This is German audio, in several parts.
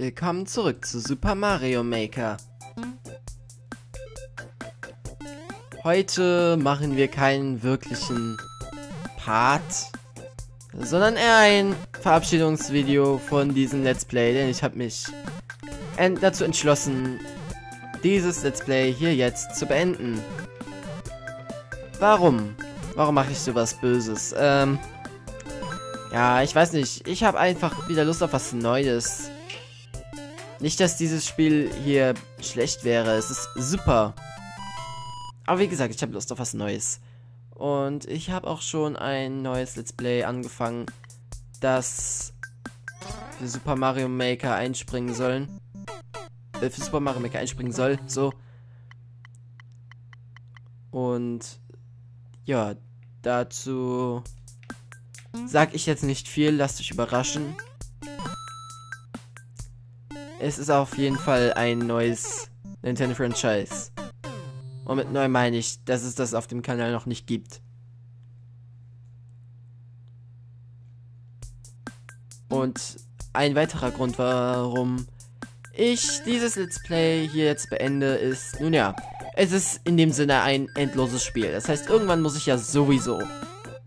Willkommen zurück zu Super Mario Maker. Heute machen wir keinen wirklichen Part, sondern eher ein Verabschiedungsvideo von diesem Let's Play, denn ich habe mich en dazu entschlossen, dieses Let's Play hier jetzt zu beenden. Warum? Warum mache ich sowas Böses? Ähm, ja, ich weiß nicht. Ich habe einfach wieder Lust auf was Neues. Nicht, dass dieses Spiel hier schlecht wäre. Es ist super. Aber wie gesagt, ich habe Lust auf was Neues. Und ich habe auch schon ein neues Let's Play angefangen, das für Super Mario Maker einspringen sollen. Äh, für Super Mario Maker einspringen soll. So. Und ja, dazu sag ich jetzt nicht viel. Lasst euch überraschen. Es ist auf jeden Fall ein neues Nintendo-Franchise. Und mit neu meine ich, dass es das auf dem Kanal noch nicht gibt. Und ein weiterer Grund, warum ich dieses Let's Play hier jetzt beende, ist, nun ja, es ist in dem Sinne ein endloses Spiel. Das heißt, irgendwann muss ich ja sowieso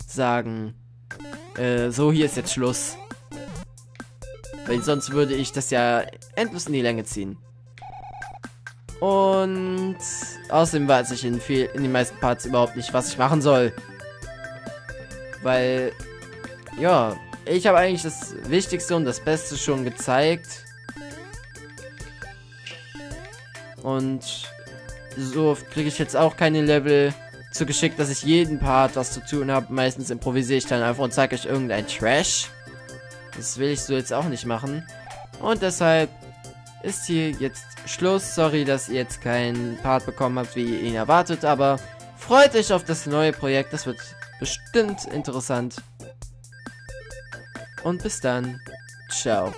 sagen, äh, so, hier ist jetzt Schluss. Weil sonst würde ich das ja endlos in die Länge ziehen. Und außerdem weiß ich in, viel, in den meisten Parts überhaupt nicht, was ich machen soll. Weil, ja, ich habe eigentlich das Wichtigste und das Beste schon gezeigt. Und so kriege ich jetzt auch keine Level zu geschickt, dass ich jeden Part was zu tun habe. Meistens improvisiere ich dann einfach und zeige euch irgendein Trash. Das will ich so jetzt auch nicht machen. Und deshalb ist hier jetzt Schluss. Sorry, dass ihr jetzt keinen Part bekommen habt, wie ihr ihn erwartet, aber freut euch auf das neue Projekt. Das wird bestimmt interessant. Und bis dann. Ciao.